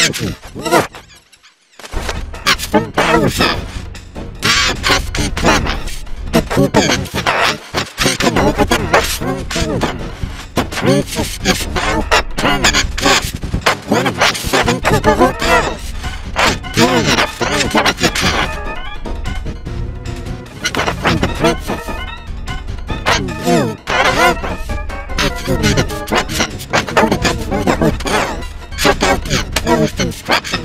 Maggie. Up from Bowser. Our pesky plumbers. The people in I have taken over the Mushroom Kingdom. The princess is now a permanent guest of one of my seven Kooparoo pals. destruction.